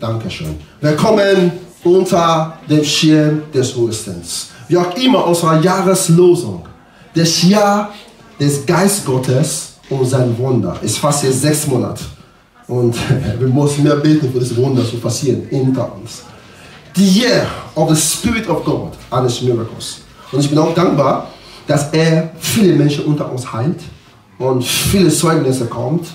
Dankeschön. Willkommen unter dem Schirm des Höchstens. Wie auch immer unsere Jahreslosung. Das Jahr des Geist Gottes und sein Wunder. ist fast jetzt sechs Monate. Und wir müssen mehr beten für das Wunder zu passieren hinter uns. The year of the Spirit of God His miracles. Und ich bin auch dankbar, dass er viele Menschen unter uns heilt und viele Zeugnisse kommt.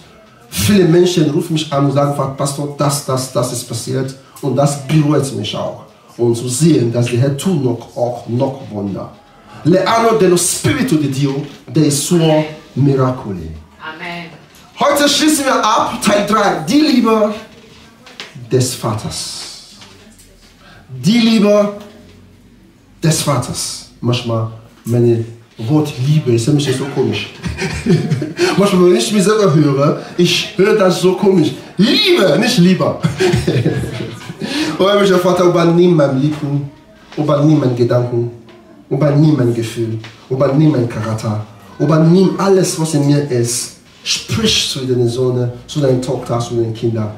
Viele Menschen rufen mich an und sagen, Pastor, das, das, das ist passiert und das berührt mich auch. Und zu sehen, dass der Herr tut noch, auch noch Wunder. Le anno dello Spirito di Dio, dei suoi miracoli. Amen. Heute schließen wir ab, Teil 3, die Liebe des Vaters. Die Liebe des Vaters. Manchmal meine Wort Liebe ist mich so komisch. Manchmal, wenn ich mich selber höre, ich höre das so komisch. Liebe, nicht lieber. oh, himmlischer Vater, übernimm mein Lieben, übernimm meinen Gedanken, übernimm mein Gefühl, übernimm mein Charakter, übernimm alles, was in mir ist. Sprich zu deinen Sohn, zu deinen Tochter, zu deinen Kindern.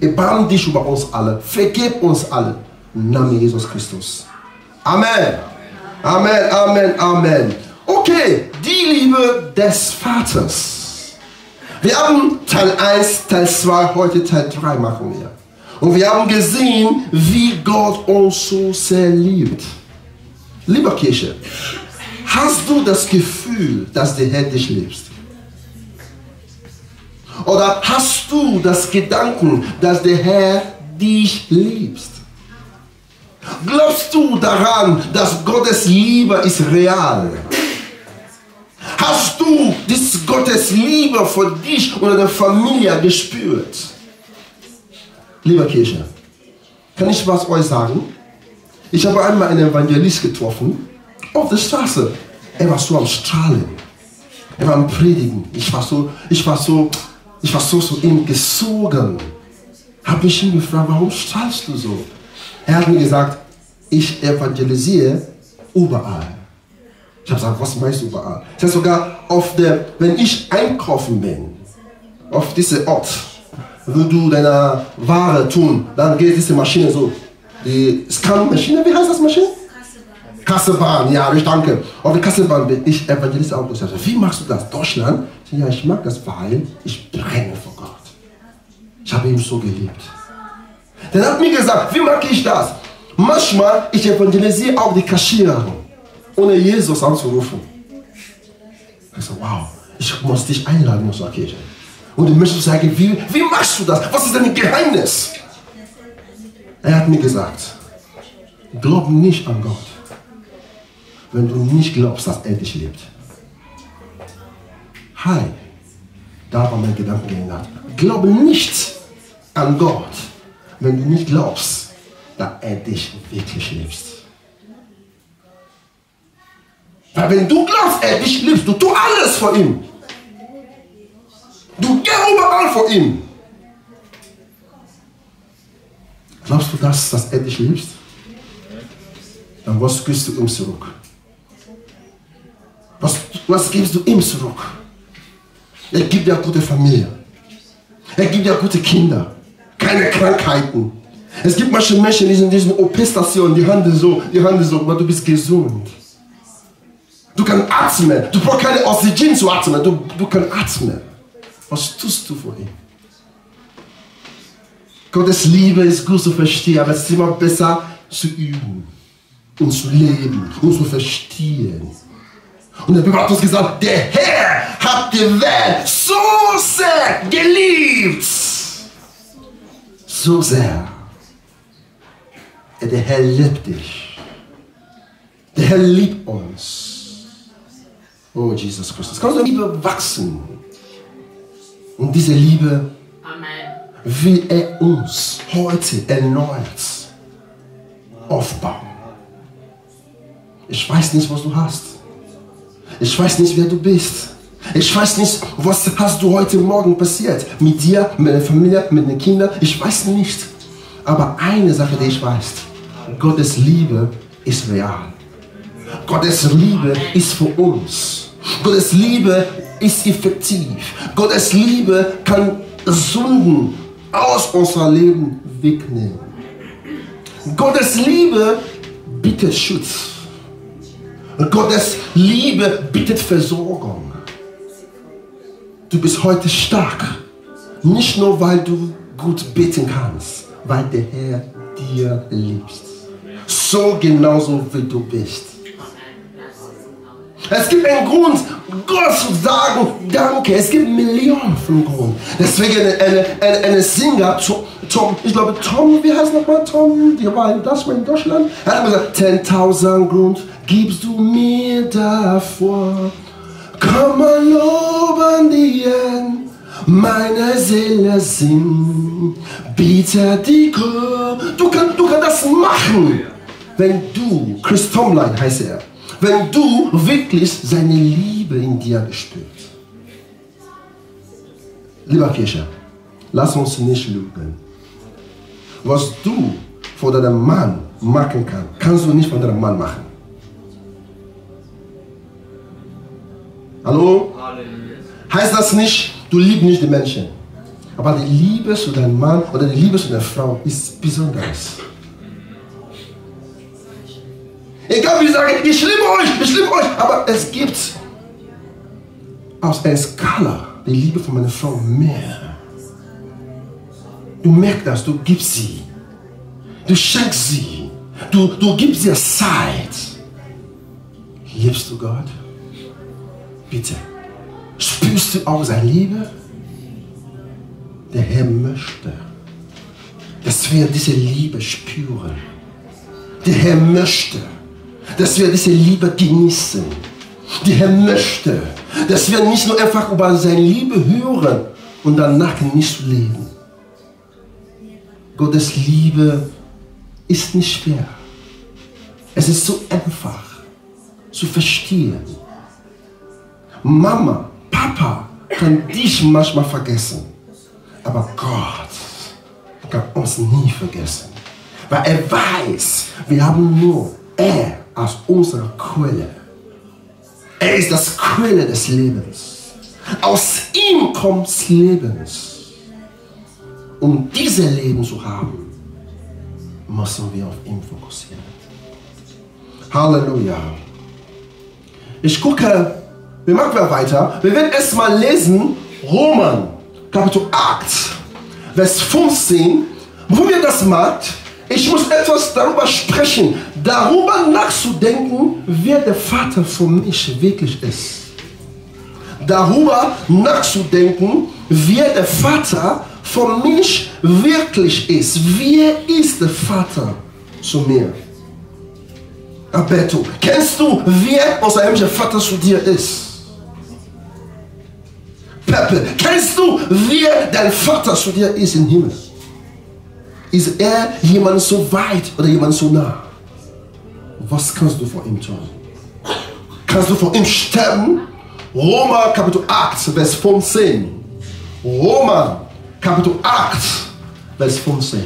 Erbarm dich über uns alle. Vergib uns alle. Im Namen Jesus Christus. Amen. Amen, Amen, Amen. Okay, die Liebe des Vaters. Wir haben Teil 1, Teil 2, heute Teil 3 machen wir. Und wir haben gesehen, wie Gott uns so sehr liebt. Lieber Kirche, hast du das Gefühl, dass der Herr dich liebt? Oder hast du das Gedanken, dass der Herr dich liebt? Glaubst du daran, dass Gottes Liebe ist real? Hast du dieses Gottes Liebe für dich und deine Familie gespürt? Lieber Kirche, kann ich was euch sagen? Ich habe einmal einen Evangelist getroffen auf der Straße. Er war so am Strahlen. Er war am Predigen. Ich war so, ich war so, ich war so so ihm gezogen. Habe ich ihn gefragt, warum strahlst du so? Er hat mir gesagt, ich evangelisiere überall. Ich habe gesagt, was meinst du überall? Das heißt sogar auf der, wenn ich einkaufen bin, auf diesem Ort, wo du deine Ware tun, dann geht diese Maschine so. Die Scan-Maschine, wie heißt das Maschine? Kassebahn, ja, ich danke. Auf der Kassebahn bin ich Evangelist auch. Wie machst du das? Deutschland? Ja, ich mag das, weil ich brenne vor Gott. Ich habe ihn so geliebt. Dann hat mir gesagt, wie mag ich das? Manchmal, ich evangelisiere auch die Kassiererin, ohne Jesus anzurufen. Ich so, wow, ich muss dich einladen in unsere Kirche. Und ich möchte sagen, wie, wie machst du das? Was ist dein Geheimnis? Er hat mir gesagt, glaub nicht an Gott, wenn du nicht glaubst, dass er dich liebt. Hi, da war mein Gedanke geändert. Glaube nicht an Gott, wenn du nicht glaubst, dass er dich wirklich liebt. Weil wenn du glaubst, er dich liebt, du tust alles vor ihm. Du gehst überall vor ihm. Glaubst du das, dass er dich liebt? Dann was gibst du ihm zurück? Was, was gibst du ihm zurück? Er gibt dir gute Familie. Er gibt dir gute Kinder. Keine Krankheiten. Es gibt manche Menschen, die sind in diesen OP-Stationen, die Hände so, die Hände so, aber du bist gesund. Du kannst atmen. Du brauchst keine Oxygen zu atmen. Du, du kannst atmen. Was tust du für ihn? Gottes Liebe ist gut zu verstehen, aber es ist immer besser zu üben und zu leben und zu verstehen. Und der Bibel hat uns gesagt, der Herr hat die Welt so sehr geliebt. So sehr der Herr liebt dich. Der Herr liebt uns. Oh, Jesus Christus. Kannst du Liebe wachsen? Und diese Liebe Amen. will er uns heute erneut aufbauen. Ich weiß nicht, was du hast. Ich weiß nicht, wer du bist. Ich weiß nicht, was hast du heute Morgen passiert. Mit dir, mit deiner Familie, mit den Kindern. Ich weiß nicht. Aber eine Sache, die ich weiß. Gottes Liebe ist real. Gottes Liebe ist für uns. Gottes Liebe ist effektiv. Gottes Liebe kann Sünden aus unser Leben wegnehmen. Gottes Liebe bietet Schutz. Gottes Liebe bietet Versorgung. Du bist heute stark. Nicht nur, weil du gut beten kannst, weil der Herr dir liebst. So genauso wie du bist. Es gibt einen Grund, Gott zu sagen, danke. Es gibt Millionen von Gründen. Deswegen eine, eine, eine, Singer, Tom, ich glaube Tom, wie heißt nochmal Tom? Der war in Deutschland. In Deutschland. Er hat gesagt, 10.000 Grund gibst du mir davor. Komm mal loben dir, meine Seele singt. Bitte die Grund. Du, kann, du kannst das machen, wenn du, Chris Tomline heißt er, wenn du wirklich seine Liebe in dir spürst. Lieber Kirche, lass uns nicht lügen. Was du vor deinem Mann machen kannst, kannst du nicht von deinem Mann machen. Hallo? Heißt das nicht, du liebst nicht die Menschen. Aber die Liebe zu deinem Mann oder die Liebe zu deiner Frau ist besonders. Egal wie ich sage, ich liebe euch, ich liebe euch, aber es gibt aus einer Skala die Liebe von meiner Frau mehr. Du merkst das, du gibst sie. Du schenkst sie. Du, du gibst ihr Zeit. Liebst du Gott? Bitte. Spürst du auch seine Liebe? Der Herr möchte, dass wir diese Liebe spüren. Der Herr möchte, dass wir diese Liebe genießen. Der Herr möchte, dass wir nicht nur einfach über seine Liebe hören und danach nicht leben. Gottes Liebe ist nicht schwer. Es ist so einfach zu verstehen. Mama, Papa kann dich manchmal vergessen, aber Gott kann uns nie vergessen, weil er weiß, wir haben nur er als unsere Quelle. Er ist das Quelle des Lebens. Aus ihm kommt das Leben. Um dieses Leben zu haben, müssen wir auf ihn fokussieren. Halleluja. Ich gucke, wir machen weiter. Wir werden erstmal lesen, Roman, Kapitel 8, Vers 15. Wo wir das machen, ich muss etwas darüber sprechen, darüber nachzudenken, wer der Vater für mich wirklich ist. Darüber nachzudenken, wer der Vater für mich wirklich ist. Wer ist der Vater zu mir? Alberto, kennst du, wer unser himmlischer Vater zu dir ist? Peppe, kennst du, wer dein Vater zu dir ist im Himmel? Ist er jemand so weit oder jemand so nah? Was kannst du vor ihm tun? Kannst du vor ihm sterben? Roma Kapitel 8, Vers 15. Roma Kapitel 8, Vers 15.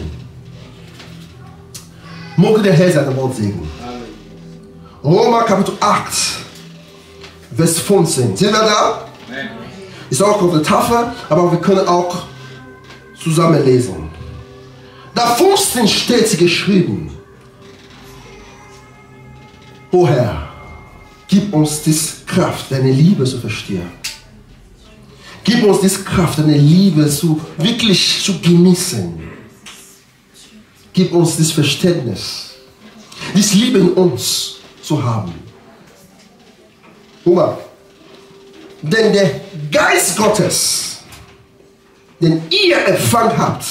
Möge der Herr sein Wort segnen. Roma Kapitel 8, Vers 15. Sind wir da? Ist auch auf der Tafel, aber wir können auch zusammen lesen. Da 15 steht geschrieben, O Herr, gib uns die Kraft, deine Liebe zu verstehen. Gib uns die Kraft, deine Liebe zu, wirklich zu genießen. Gib uns das Verständnis, das Liebe in uns zu haben. Mal, denn der Geist Gottes, den ihr empfangen habt,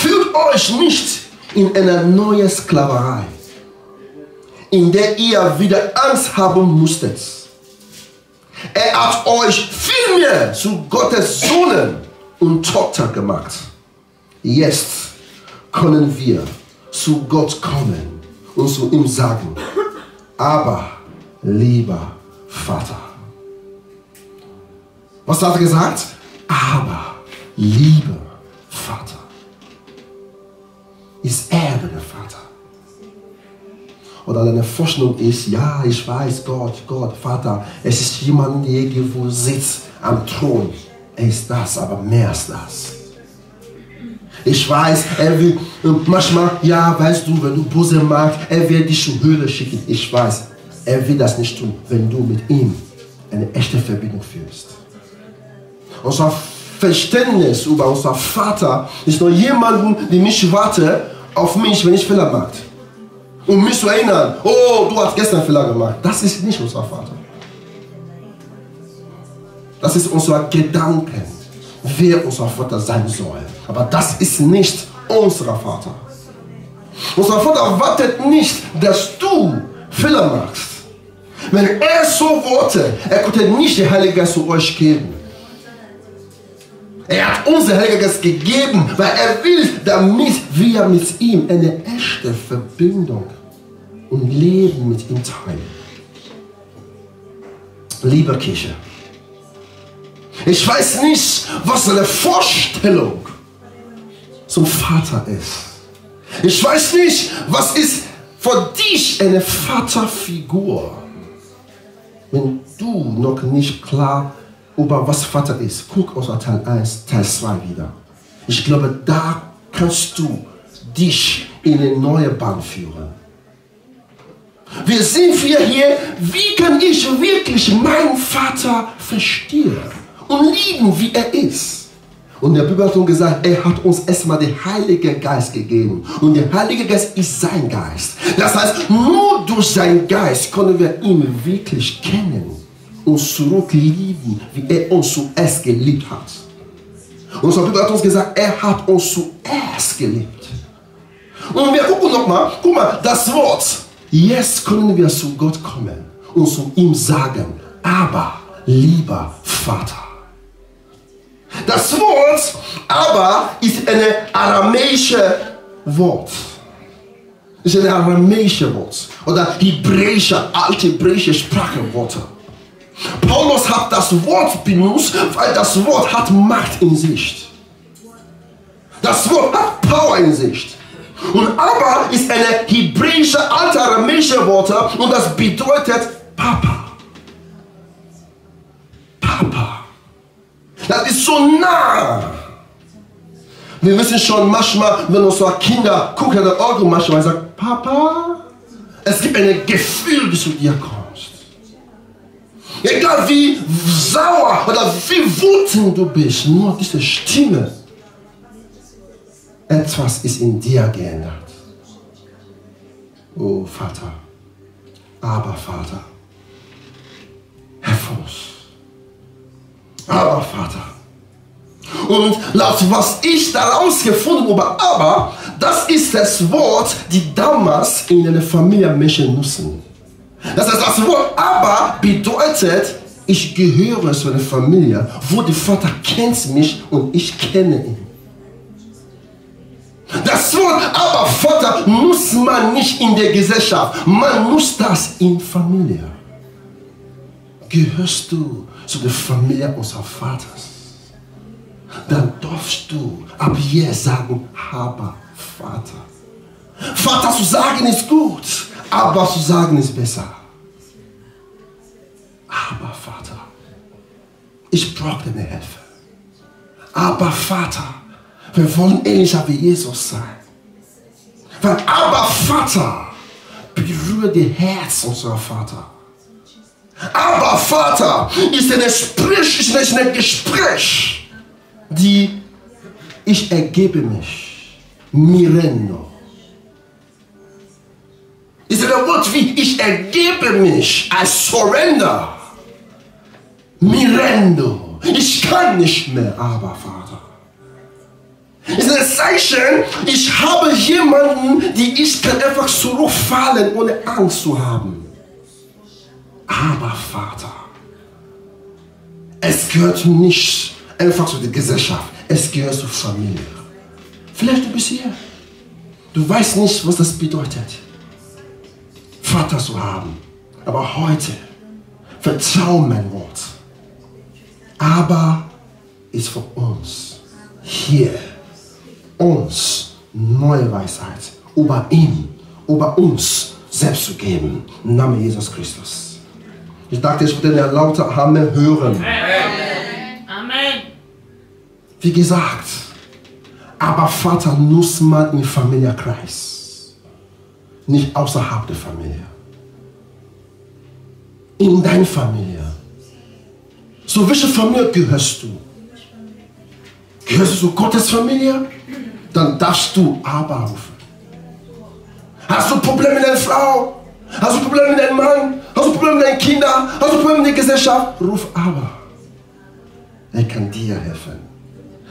führt euch nicht in eine neue Sklaverei, in der ihr wieder Angst haben musstet. Er hat euch vielmehr zu Gottes Sohnen und Tochter gemacht. Jetzt können wir zu Gott kommen und zu ihm sagen, aber lieber Vater. Was hat er gesagt? Aber lieber Vater. Ist er der Vater? Oder deine Vorstellung ist, ja, ich weiß, Gott, Gott, Vater, es ist jemand, der irgendwo sitzt am Thron. Er ist das, aber mehr als das. Ich weiß, er will manchmal, ja, weißt du, wenn du böse magst, er wird dich zur Höhle schicken. Ich weiß, er will das nicht tun, wenn du mit ihm eine echte Verbindung führst. Unser Verständnis über unser Vater ist nur jemanden, der mich wartet auf mich, wenn ich Fehler mache. Um mich zu erinnern, oh, du hast gestern Fehler gemacht. Das ist nicht unser Vater. Das ist unser Gedanken, wer unser Vater sein soll. Aber das ist nicht unser Vater. Unser Vater wartet nicht, dass du Fehler machst. Wenn er so wollte, er konnte nicht den Heiligen Geist zu euch geben. Er hat uns den Heiligen Geist gegeben, weil er will, damit wir mit ihm eine echte Verbindung und Leben mit ihm teilen. Liebe Kirche, ich weiß nicht, was seine Vorstellung zum Vater ist. Ich weiß nicht, was ist für dich eine Vaterfigur. Wenn du noch nicht klar über was Vater ist, guck aus Teil 1, Teil 2 wieder. Ich glaube, da kannst du dich in eine neue Bahn führen. Wir sind wir hier, wie kann ich wirklich meinen Vater verstehen und lieben, wie er ist? Und der Bibel hat uns gesagt, er hat uns erstmal den Heiligen Geist gegeben. Und der Heilige Geist ist sein Geist. Das heißt, nur durch seinen Geist können wir ihn wirklich kennen und zurücklieben, wie er uns zuerst geliebt hat. Die Bibel hat uns gesagt, er hat uns zuerst geliebt. Und wir gucken nochmal, guck mal, das Wort, jetzt können wir zu Gott kommen und zu ihm sagen, aber lieber Vater. Das Wort aber ist ein aramäische Wort. Ist ein aramäische Wort oder hebräische, alte hebräische Sprachwörter. Paulus hat das Wort benutzt, weil das Wort hat Macht in sich. Das Wort hat Power in sich. Und aber ist eine hebräische, alte aramäische Wort und das bedeutet Papa. Papa. Das ist so nah. Wir wissen schon manchmal, wenn unsere Kinder gucken der Auto manchmal sagen, Papa, es gibt ein Gefühl, das zu dir kommst. Egal wie sauer oder wie wütend du bist, nur diese Stimme. Etwas ist in dir geändert. Oh Vater, aber Vater, hilf uns aber Vater. Und laut was ich daraus gefunden habe, aber das ist das Wort, die damals in einer Familie Menschen nutzen. Das heißt, das Wort aber bedeutet, ich gehöre zu einer Familie, wo der Vater kennt mich und ich kenne ihn. Das Wort aber Vater muss man nicht in der Gesellschaft, man muss das in Familie. Gehörst du zu der Familie unseres Vaters, dann darfst du ab hier sagen, aber Vater. Vater zu sagen ist gut, aber zu sagen ist besser. Aber Vater, ich brauche deine Hilfe. Aber Vater, wir wollen ähnlicher wie Jesus sein. Weil aber Vater berührt die Herz unserer Vater. Aber Vater ist eine Sprich, ist ein Gespräch, die ich ergebe mich. Mirendo. Ist ein Wort wie ich ergebe mich. I surrender. Mirendo. Ich kann nicht mehr, aber Vater. Ist ein Zeichen, ich habe jemanden, die ich kann einfach zurückfallen, ohne Angst zu haben. Aber Vater, es gehört nicht einfach zu der Gesellschaft, es gehört zur Familie. Vielleicht du bist hier, du weißt nicht, was das bedeutet, Vater zu haben. Aber heute, vertrau mein Wort. Aber ist für uns hier, uns neue Weisheit über ihn, über uns selbst zu geben. Im Namen Jesus Christus. Ich dachte, ich würde eine laute Amen hören. Amen. Wie gesagt, Aber Vater muss man im Familienkreis, nicht außerhalb der Familie. In deiner Familie. Zu welcher Familie gehörst du? Gehörst du zu Gottes Familie? Dann darfst du aber rufen. Hast du Probleme mit deiner Frau? Hast du Probleme mit deinem Mann? Hast du Probleme mit deinen Kindern? Hast du Probleme mit der Gesellschaft? Ruf aber. Er kann dir helfen.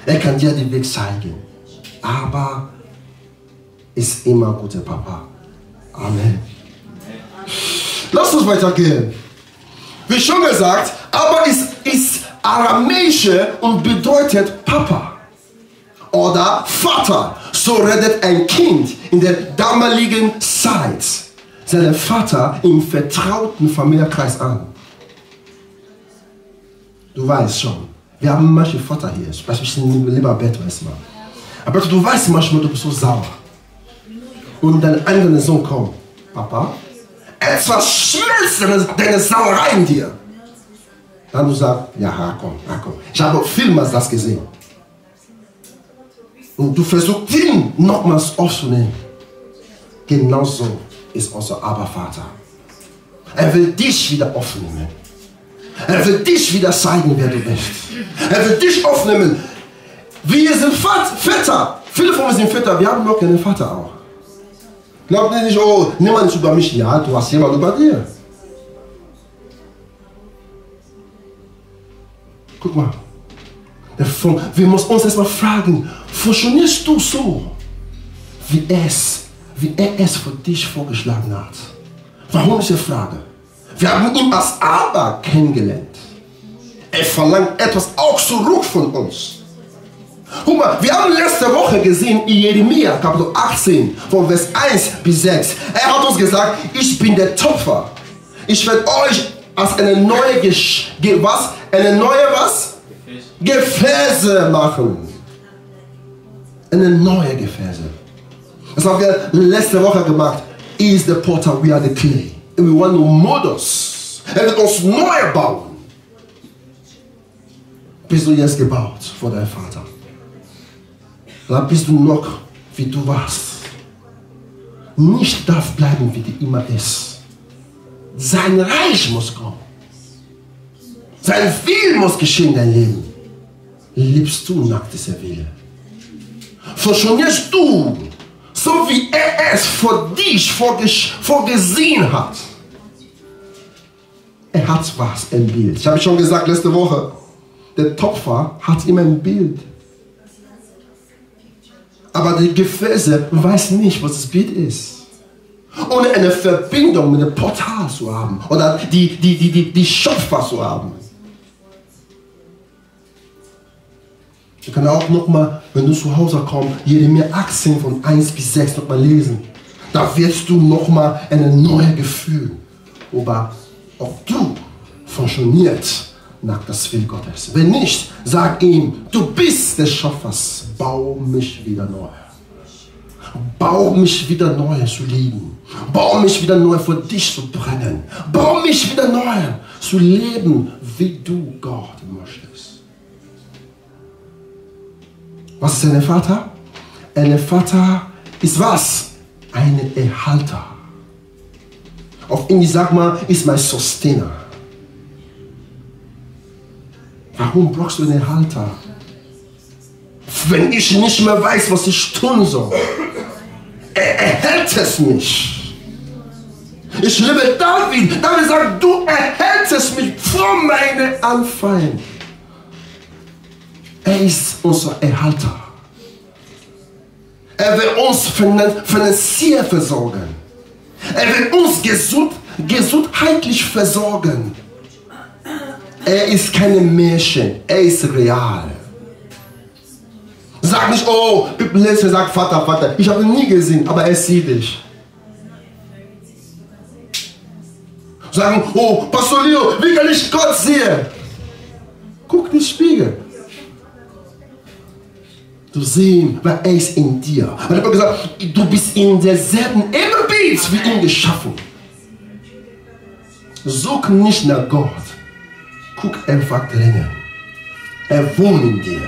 Er kann dir den Weg zeigen. Aber ist immer guter Papa. Amen. Lass uns weitergehen. Wie schon gesagt, aber ist, ist aramäische und bedeutet Papa oder Vater. So redet ein Kind in der damaligen Zeit seinen Vater im vertrauten Familienkreis an. Du weißt schon, wir haben manche Vater hier, beispielsweise lieber Beto erstmal. Aber du weißt manchmal, du bist so sauer. Und dein anderer Sohn kommt, Papa, etwas schmilzt deine Sauerei in dir. Dann du sagst, ja, komm, komm. Ich habe vielmals das gesehen. Und du versuchst ihn nochmals aufzunehmen. Genauso ist unser Abervater. Er will dich wieder aufnehmen. Er will dich wieder zeigen, wer du bist. Er will dich aufnehmen. Wir sind Väter. Viele von uns sind Väter. Wir haben noch keinen Vater auch. Glaubt ihr nicht, oh, niemand ist über mich. Ja, du hast jemanden über dir. Guck mal. Wir müssen uns erstmal fragen, funktionierst du so, wie es, wie er es für dich vorgeschlagen hat? Warum ist die Frage? Wir haben ihn als Aber kennengelernt. Er verlangt etwas auch zurück von uns. Guck mal, wir haben letzte Woche gesehen in Jeremia, Kapitel 18, von Vers 1 bis 6. Er hat uns gesagt, ich bin der Töpfer. Ich werde euch als eine neue, Gesch was? Eine neue was? Gefäße machen. Eine neue Gefäße. Das haben wir letzte Woche gemacht. He is the potter, we are the clay. And we want to mold us. Er wird uns neu bauen. Bist du jetzt gebaut vor deinem Vater? Oder bist du noch, wie du warst? Nicht darf bleiben, wie du immer ist. Sein Reich muss kommen. Sein Will muss geschehen in dein Leben liebst du nach dieser Wille. Funktionierst du so, wie er es für dich vorgesehen hat. Er hat was, ein Bild. Ich habe schon gesagt letzte Woche, der Topfer hat immer ein Bild. Aber die Gefäße weiß nicht, was das Bild ist. Ohne eine Verbindung mit dem Portal zu haben oder die, die, die, die, die Schöpfer zu haben. Wir können auch nochmal, wenn du zu Hause kommst, Jeremia 18 von 1 bis 6 nochmal lesen. Da wirst du nochmal ein neues Gefühl ob du funktioniert nach das Will Gottes. Wenn nicht, sag ihm, du bist des Schöpfers, bau mich wieder neu. Bau mich wieder neu zu lieben. Bau mich wieder neu für dich zu brennen. Bau mich wieder neu zu leben, wie du Gott möchtest. Was ist ein Vater? Ein Vater ist was? Ein Erhalter. Auf Englisch sagt man, ist mein Sustainer. Warum brauchst du einen Erhalter? Wenn ich nicht mehr weiß, was ich tun soll. Er erhält es mich. Ich liebe David. David sagt, du erhältst mich vor meinen Anfeinden. Er ist unser Erhalter. Er will uns finanziell versorgen. Er will uns gesund, gesundheitlich versorgen. Er ist kein Märchen, er ist real. Sag nicht, oh, Lese sagt Vater, Vater. Ich habe ihn nie gesehen, aber er sieht dich. Sagen, oh, Pastor Leo, wie kann ich Gott sehen? Guck den Spiegel zu sehen, weil er ist in dir. Und ich habe gesagt, du bist in derselben Ebenbild wie ihn geschaffen. Such nicht nach Gott. Guck einfach drinnen. Er wohnt in dir.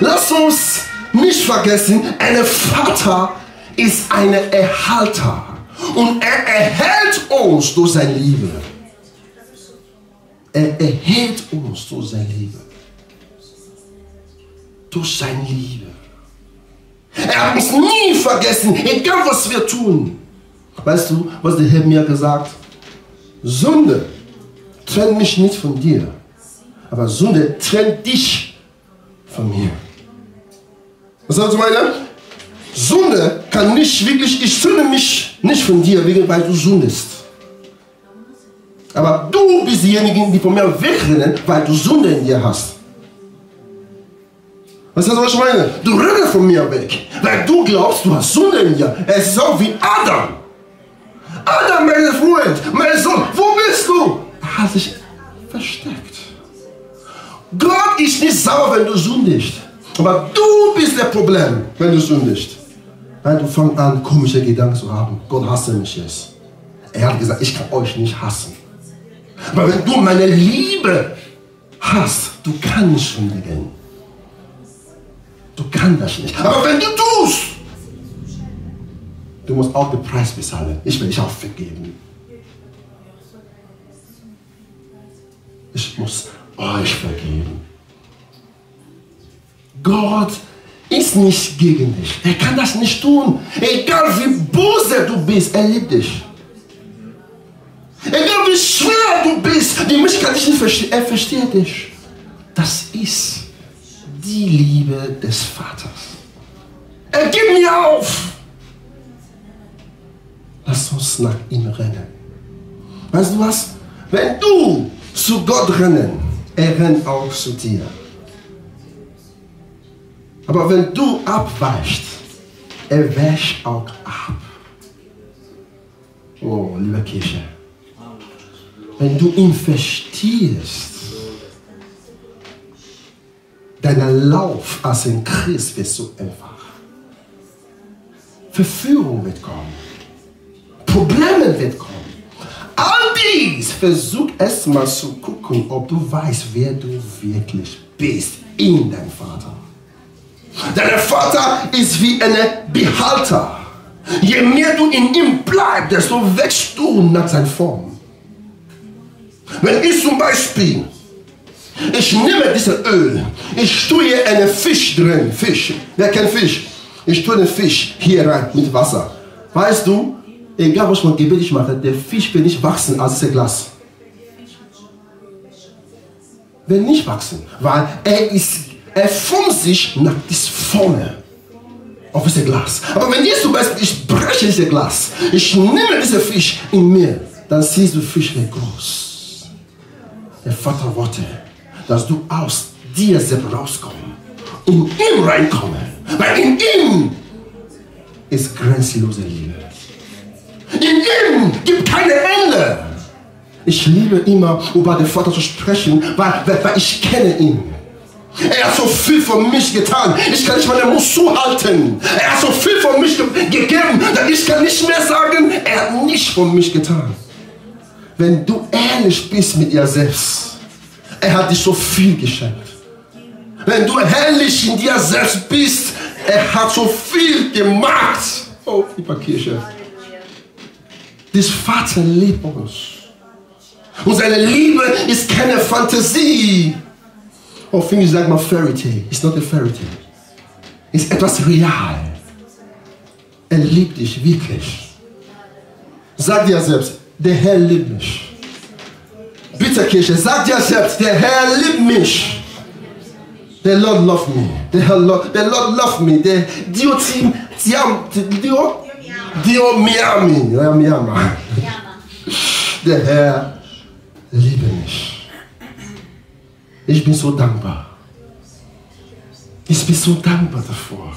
Lass uns nicht vergessen, ein Vater ist ein Erhalter. Und er erhält uns durch seine Liebe. Er erhält uns durch seine Liebe. Durch seine Liebe. Er hat uns nie vergessen, egal was wir tun. Weißt du, was der Herr mir gesagt? Sünde trennt mich nicht von dir, aber Sünde trennt dich von mir. Was soll ich meine? Sünde kann nicht wirklich, ich trenne mich nicht von dir, weil du sündest. Aber du bist diejenigen, die von mir wegrennen, weil du Sünde in dir hast. Weißt du, was ich meine? Du rennst von mir weg, weil du glaubst, du hast Sünde in dir. Es ist auch wie Adam. Adam, mein Freund, mein Sohn, wo bist du? Er hat sich versteckt. Gott ist nicht sauer, wenn du sündigst. Aber du bist das Problem, wenn du sündigst. Weil du fängst an, komische Gedanken zu haben. Gott hasse mich jetzt. Er hat gesagt, ich kann euch nicht hassen. Aber wenn du meine Liebe hast, du kannst sündigen. Du kannst das nicht. Aber wenn du tust, du musst auch den Preis bezahlen. Ich will dich auch vergeben. Ich muss euch vergeben. Gott ist nicht gegen dich. Er kann das nicht tun. Egal wie böse du bist, er liebt dich. Egal wie schwer du bist, die Mensch kann dich nicht verstehen. Er versteht dich. Das ist die Liebe des Vaters. Er gibt mir auf. Lass uns nach ihm rennen. Weißt du was? Wenn du zu Gott rennen, er rennt auch zu dir. Aber wenn du abweichst, er wäscht auch ab. Oh, liebe Kirche. Wenn du ihn verstehst, dein Lauf als ein Christ wird so einfach. Verführung wird kommen. Probleme wird kommen. Dies versuch erstmal zu gucken, ob du weißt, wer du wirklich bist in deinem Vater. Dein Vater ist wie ein Behalter. Je mehr du in ihm bleibst, desto wächst du nach seiner Form. Wenn ich zum Beispiel, ich nehme dieses Öl, ich tue einen Fisch drin, Fisch, wer kennt Fisch? Ich tue den Fisch hier rein mit Wasser. Weißt du, egal was man Gebet ich mache, der Fisch wird nicht wachsen als das Glas. Wird nicht wachsen, weil er ist, er formt sich nach dieser Form auf dieses Glas. Aber wenn zum Beispiel, ich breche dieses Glas, ich nehme diesen Fisch in mir, dann siehst du Fisch wird groß. Der Vater wollte, dass du aus dir selbst rauskommst, in ihm reinkommst, weil in ihm ist grenzenlose Liebe. Ihm gibt keine Ende. Ich liebe immer, über den Vater zu sprechen, weil, weil ich kenne ihn. Er hat so viel für mich getan. Ich kann nicht meinen Mund zuhalten. Er hat so viel für mich ge gegeben, dass ich kann nicht mehr sagen, er hat nicht für mich getan. Wenn du ehrlich bist mit dir selbst, er hat dich so viel geschenkt. Wenn du ehrlich in dir selbst bist, er hat so viel gemacht. Oh, lieber Kirche. Das Vater liebt uns. Und seine Liebe ist keine Fantasie. Auf Englisch sagt man Fairy Tale. It's not a Fairy Tale. Ist etwas real. Er liebt dich wirklich. Sag dir selbst, der Herr liebt mich. Bitte Kirche, sag dir selbst, der Herr liebt mich. The Lord love me. The, Lord, the Lord love me. The Dio ti, Dio, Dio, Dio mi ami. Ama. Der Herr liebe mich. Ich bin so dankbar. Ich bin so dankbar davor.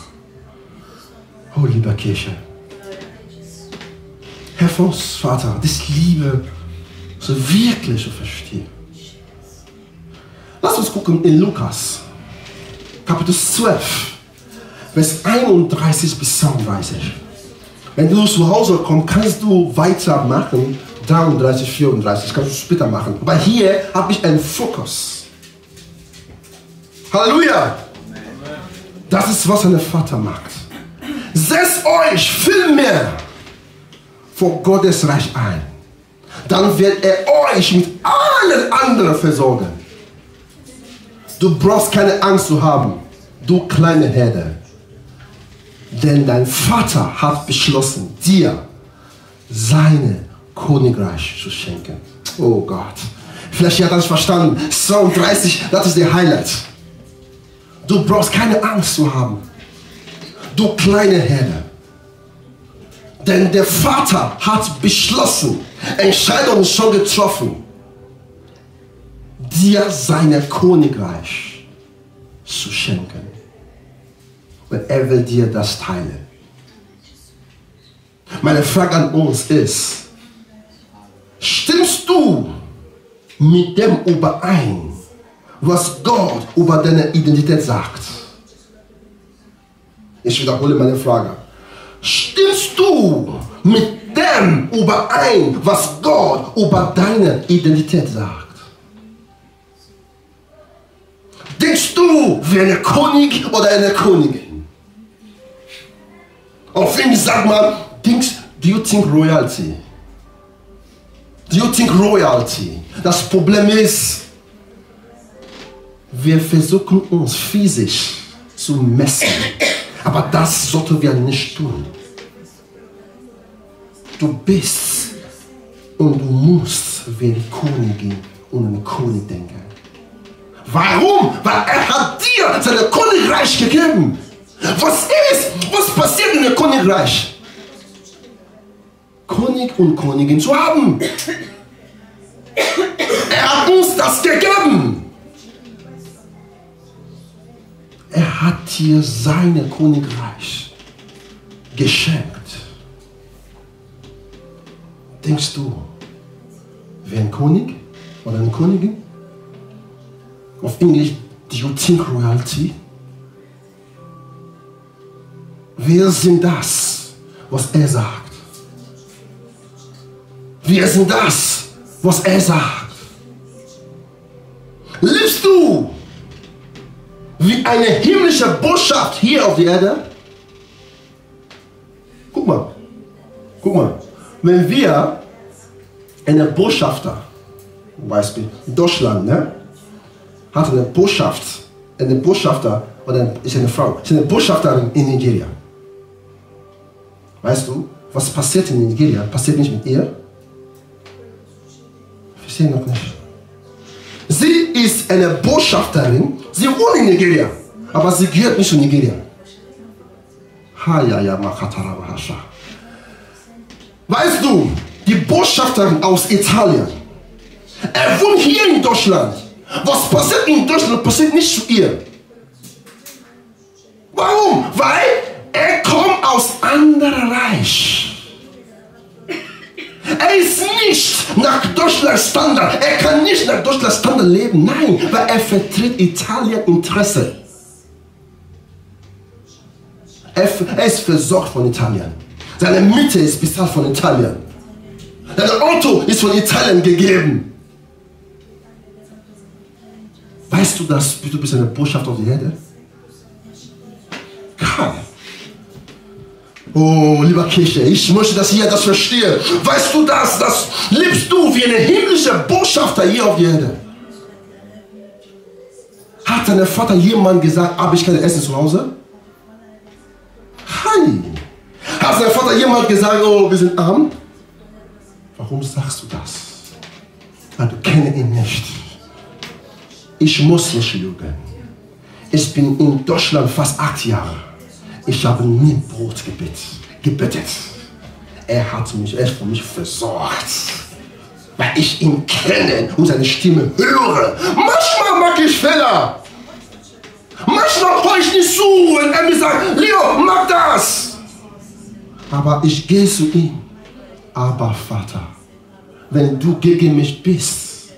Oh, lieber Kirche. Herr Voss, Vater, das Liebe so wirklich zu verstehen. Lass uns gucken in Lukas, Kapitel 12, Vers 31 bis 32. Wenn du zu Hause kommst, kannst du weitermachen. 33, 34, kannst du später machen. Aber hier habe ich einen Fokus. Halleluja! Das ist, was ein Vater macht. Setzt euch viel mehr vor Gottes Reich ein. Dann wird er euch mit allen anderen versorgen. Du brauchst keine Angst zu haben, du kleine Herde. Denn dein Vater hat beschlossen, dir seine Königreich zu schenken. Oh Gott. Vielleicht hat er das verstanden. 32, das ist der Highlight. Du brauchst keine Angst zu haben. Du kleine Herde. Denn der Vater hat beschlossen, Entscheidungen schon getroffen, dir seine Königreich zu schenken. Und er will dir das teilen. Meine Frage an uns ist, stimmst du mit dem überein, was Gott über deine Identität sagt? Ich wiederhole meine Frage. Stimmst du mit dem überein, was Gott über deine Identität sagt? Denkst du wie eine König oder eine Königin? Auf Englisch sagt man, denkst, do you think royalty? Do you think royalty? Das Problem ist, wir versuchen uns physisch zu messen. Aber das sollten wir nicht tun. Du bist und du musst wie eine Königin und ein König denken. Warum? Weil er hat dir sein Königreich gegeben. Was ist? Was passiert in dem Königreich? König und Königin zu haben. Er hat uns das gegeben. Er hat dir sein Königreich geschenkt. Denkst du, wie ein König oder eine Königin? Auf Englisch, do you think royalty? Wir sind das, was er sagt. Wir sind das, was er sagt. Liebst du wie eine himmlische Botschaft hier auf der Erde? Guck mal, guck mal, wenn wir eine Botschafter, Beispiel Deutschland, ne, hat eine Botschaft, eine Botschafter oder ist eine Frau, ist eine Botschafterin in Nigeria. Weißt du, was passiert in Nigeria? Passiert nicht mit ihr? Verstehe noch nicht. Sie ist eine Botschafterin, sie wohnt in Nigeria, aber sie gehört nicht zu Nigeria. Weißt du, die Botschafterin aus Italien, er wohnt hier in Deutschland. Was passiert in Deutschland, passiert nicht zu ihr. Warum? Weil er kommt aus anderem Reich. Er ist nicht nach Deutschland Standard. Er kann nicht nach Deutschland Standard leben. Nein, weil er vertritt Italien Interesse. Er, ist versorgt von Italien. Seine Miete ist bezahlt von Italien. Sein Auto ist von Italien gegeben. Weißt du, dass du bist eine Botschaft auf die Erde? Kann. Oh, lieber Kirche, ich möchte, dass ihr das versteht. Weißt du das? Das liebst du wie eine himmlische Botschafter hier auf der Erde. Hat dein Vater jemand gesagt, habe ich kein Essen zu Hause? Hi. Hat dein Vater jemand gesagt, oh, wir sind arm? Warum sagst du das? Weil du kennst ihn nicht. Ich muss nicht lügen. Ich bin in Deutschland fast acht Jahre. Ich habe nie Brot gebet, gebetet. Er hat mich, er für mich versorgt. Weil ich ihn kenne und seine Stimme höre. Manchmal mag ich Fehler. Manchmal höre ich nicht zu und er mir sagt, Leo, mach das. Aber ich gehe zu ihm. Aber Vater, wenn du gegen mich bist,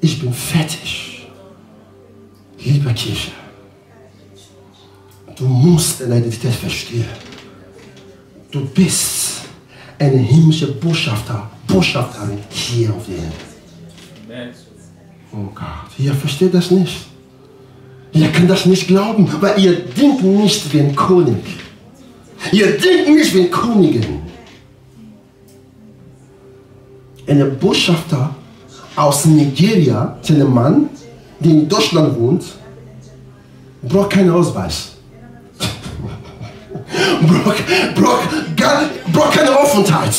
ich bin fertig. Liebe Kirche, du musst deine Identität verstehen. Du bist eine himmlische Botschafter, Botschafterin hier auf der Erde. Oh Gott, ihr versteht das nicht. Ihr könnt das nicht glauben, weil ihr denkt nicht wie ein König. Ihr denkt nicht wie ein Königin. Ein Botschafter aus Nigeria, ein Mann, der in Deutschland wohnt, braucht keinen Ausweis. Braucht, braucht, braucht keinen Aufenthalt.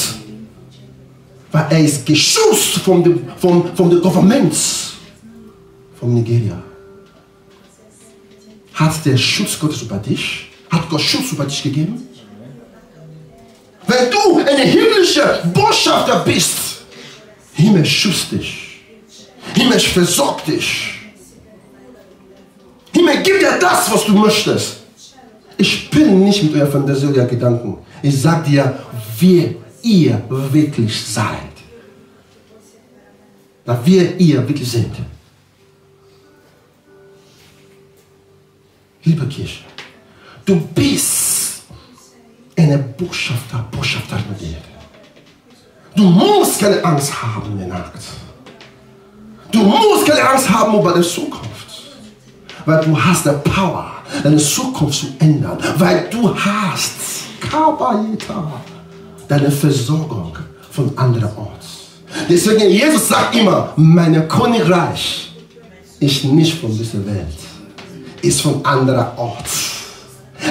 Weil er ist geschützt vom, vom, vom Government von Nigeria. Hat der Schutz Gottes über dich? Hat Gott Schutz über dich gegeben? Wenn du eine himmlische Botschafter bist, Himmel schützt dich. Himmel versorgt dich. Himmel gibt dir das, was du möchtest. Ich bin nicht mit eurer Fantasie oder Gedanken. Ich sage dir, wer ihr wirklich seid. Da wer ihr wirklich sind. Liebe Kirche, du bist eine Botschafter, Botschafterin der Erde. Du musst keine Angst haben in der Nacht. Du musst keine Angst haben über die Zukunft. Weil du hast die Power, deine Zukunft zu ändern. Weil du hast Kabayeta, deine Versorgung von anderen Ort. Deswegen Jesus sagt immer, mein Königreich ist nicht von dieser Welt ist von anderer Ort.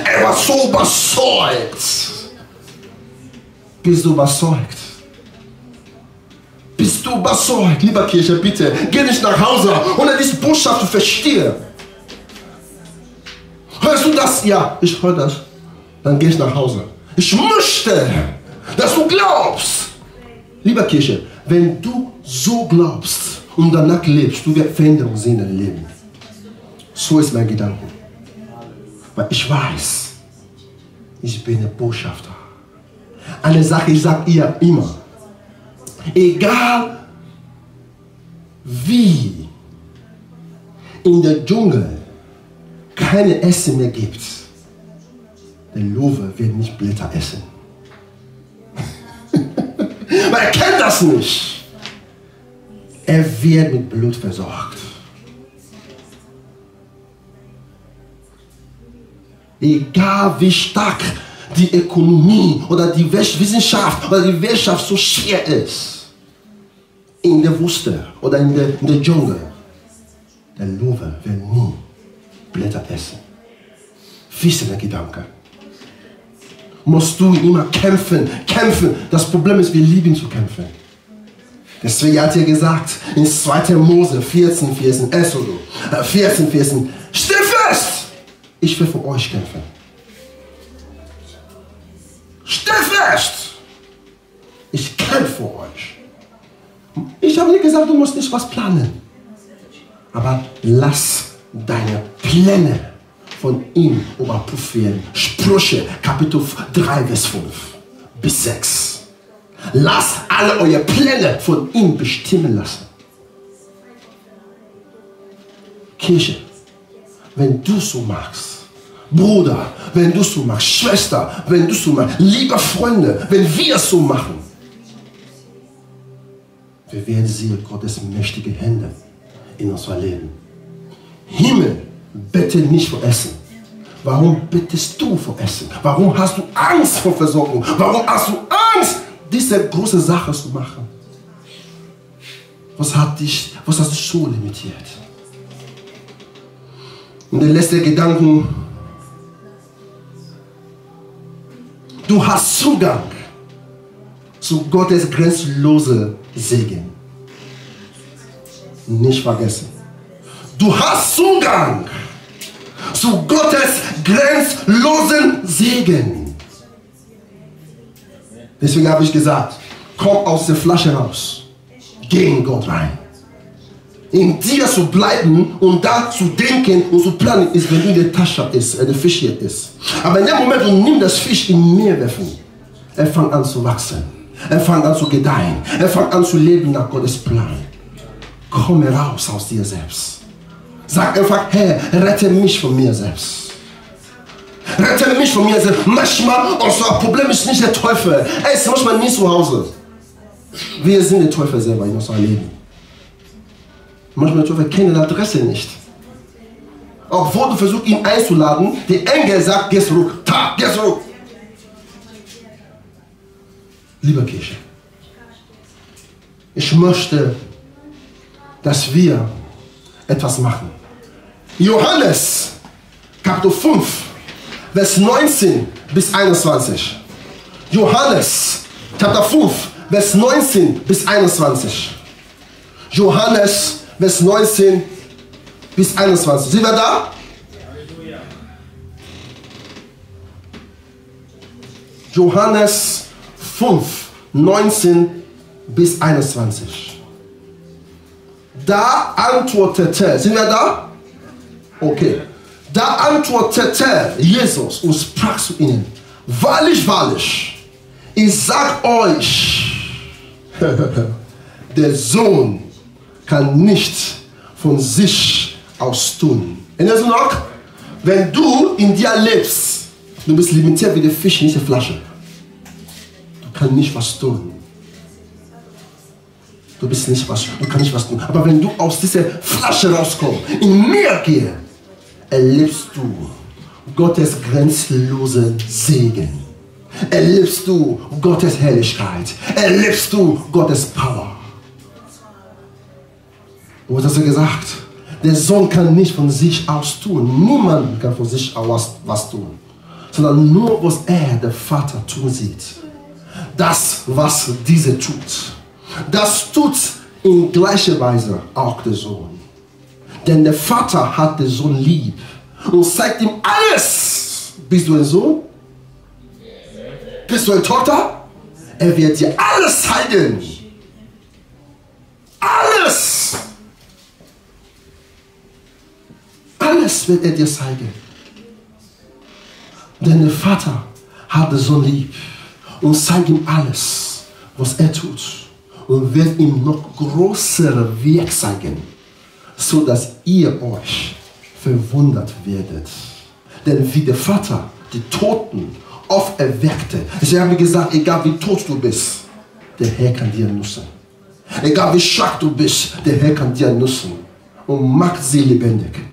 Er war so überzeugt. Bist du überzeugt? Bist du überzeugt, lieber Kirche, bitte, geh nicht nach Hause, ohne diese Botschaft zu verstehen. Hörst du das? Ja, ich höre das. Dann geh ich nach Hause. Ich möchte, dass du glaubst. Lieber Kirche, wenn du so glaubst und danach lebst, du wirst Veränderungen sehen in Leben. So ist mein Gedanke. Weil ich weiß, ich bin ein Botschafter. Eine Sache, ich sage ihr immer, egal wie in der Dschungel keine Essen mehr gibt, der Löwe wird nicht Blätter essen. Weil er kennt das nicht. Er wird mit Blut versorgt. Egal wie stark die Ökonomie oder die Wissenschaft oder die Wirtschaft so schwer ist, in der Wüste oder in der, in der Dschungel, der Löwe will nie Blätter essen. Wissen der Gedanke. Musst du immer kämpfen, kämpfen. Das Problem ist, wir lieben zu kämpfen. Deswegen hat er gesagt, in 2. Mose 14, 14, Exodus 14, 14, steh fest! Ich will für euch kämpfen. Steh fest! Ich kämpfe für euch. Ich habe nicht gesagt, du musst nicht was planen. Aber lass deine Pläne von ihm überprüfen. Sprüche, Kapitel 3, Vers 5 bis 6. Lasst alle eure Pläne von ihm bestimmen lassen. Kirche, wenn du so magst. Bruder, wenn du so machst. Schwester, wenn du so machst. Liebe Freunde, wenn wir es so machen. Wir werden sehen Gottes mächtige Hände in unser Leben. Himmel, bitte nicht vor Essen. Warum bittest du vor Essen? Warum hast du Angst vor Versorgung? Warum hast du Angst, diese große Sache zu machen? Was hat dich, was hast du so limitiert? Und der letzte Gedanken. Du hast Zugang zu Gottes grenzenlose Segen. Nicht vergessen. Du hast Zugang zu Gottes grenzlosen Segen. Deswegen habe ich gesagt, komm aus der Flasche raus. Geh in Gott rein in dir zu bleiben und da zu denken und zu planen, ist, wenn in der Tasche ist, äh, der Fisch hier ist. Aber in dem Moment, du nimmst das Fisch in Meer werfen, er fängt an zu wachsen. Er fängt an zu gedeihen. Er fängt an zu leben nach Gottes Plan. Komm raus aus dir selbst. Sag einfach, Herr, rette mich von mir selbst. Rette mich von mir selbst. Manchmal, unser Problem ist nicht der Teufel. Er ist manchmal nicht zu Hause. Wir sind der Teufel selber in unserem Leben. Manchmal wir kennen die Adresse nicht. Obwohl du versuchst, ihn einzuladen, der Engel sagt, geh zurück. Ta, geh zurück. Liebe Kirche, ich möchte, dass wir etwas machen. Johannes, Kapitel 5, Vers 19 bis 21. Johannes, Kapitel 5, Vers 19 bis 21. Johannes, Vers 19 bis 21. Sind wir da? Johannes 5, 19 bis 21. Da antwortete, sind wir da? Okay. Da antwortete Jesus und sprach zu ihnen, wahrlich, wahrlich, ich sag euch, der Sohn kann nicht von sich aus tun. Erinnerst du noch? Wenn du in dir lebst, du bist limitiert wie der Fisch in dieser Flasche. Du kannst nicht was tun. Du bist nicht was, du kannst nicht was tun. Aber wenn du aus dieser Flasche rauskommst, in mir gehe, erlebst du Gottes grenzenlosen Segen. Erlebst du Gottes Herrlichkeit. Erlebst du Gottes Power. Was hast du gesagt? Der Sohn kann nicht von sich aus tun. Niemand kann von sich aus was tun. Sondern nur, was er, der Vater, tun sieht. Das, was dieser tut. Das tut in gleicher Weise auch der Sohn. Denn der Vater hat den Sohn lieb und zeigt ihm alles. Bist du ein Sohn? Bist du eine Tochter? Er wird dir alles zeigen. Alles. Alles wird er dir zeigen. Denn der Vater hat den Sohn lieb und zeigt ihm alles, was er tut. Und wird ihm noch größere Werk zeigen, so dass ihr euch verwundert werdet. Denn wie der Vater die Toten auferweckte, ich habe gesagt, egal wie tot du bist, der Herr kann dir nutzen. Egal wie schwach du bist, der Herr kann dir nutzen und macht sie lebendig.